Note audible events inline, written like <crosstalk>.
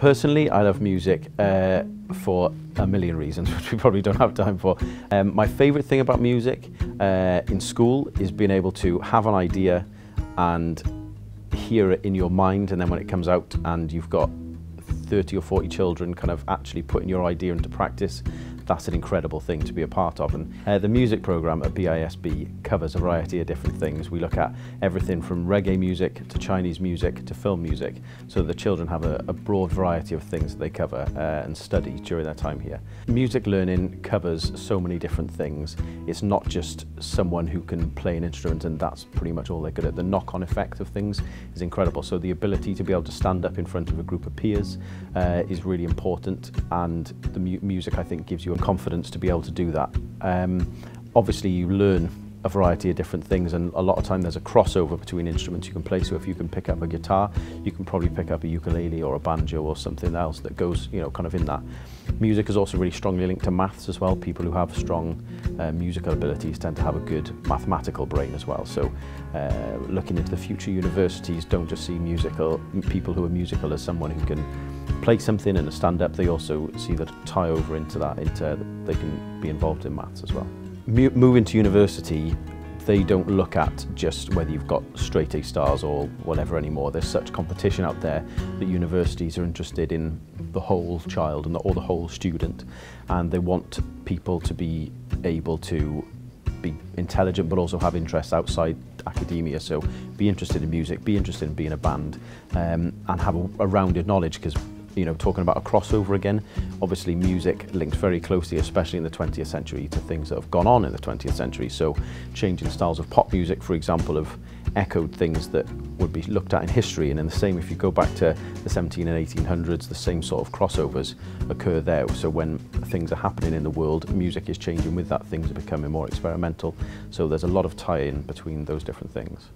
Personally, I love music uh, for a million reasons, <laughs> which we probably don't have time for. Um, my favourite thing about music uh, in school is being able to have an idea and hear it in your mind, and then when it comes out and you've got 30 or 40 children kind of actually putting your idea into practice, that's an incredible thing to be a part of. And uh, the music program at BISB covers a variety of different things. We look at everything from reggae music to Chinese music to film music, so the children have a, a broad variety of things that they cover uh, and study during their time here. Music learning covers so many different things. It's not just someone who can play an instrument and that's pretty much all they're good at. The knock-on effect of things is incredible. So the ability to be able to stand up in front of a group of peers uh, is really important and the mu music I think gives you a confidence to be able to do that. Um, obviously you learn a variety of different things and a lot of time there's a crossover between instruments you can play. So if you can pick up a guitar you can probably pick up a ukulele or a banjo or something else that goes you know kind of in that. Music is also really strongly linked to maths as well. People who have strong uh, musical abilities tend to have a good mathematical brain as well. So uh, looking into the future universities don't just see musical people who are musical as someone who can play something in a stand up they also see that tie over into that into they can be involved in maths as well moving to university, they don't look at just whether you've got straight A stars or whatever anymore. There's such competition out there that universities are interested in the whole child and the, or the whole student and they want people to be able to be intelligent but also have interests outside academia so be interested in music be interested in being a band um, and have a, a rounded knowledge because you know, talking about a crossover again, obviously music linked very closely, especially in the 20th century, to things that have gone on in the 20th century. So changing styles of pop music, for example, have echoed things that would be looked at in history. And in the same, if you go back to the 17 and 1800s, the same sort of crossovers occur there. So when things are happening in the world, music is changing with that, things are becoming more experimental. So there's a lot of tie-in between those different things.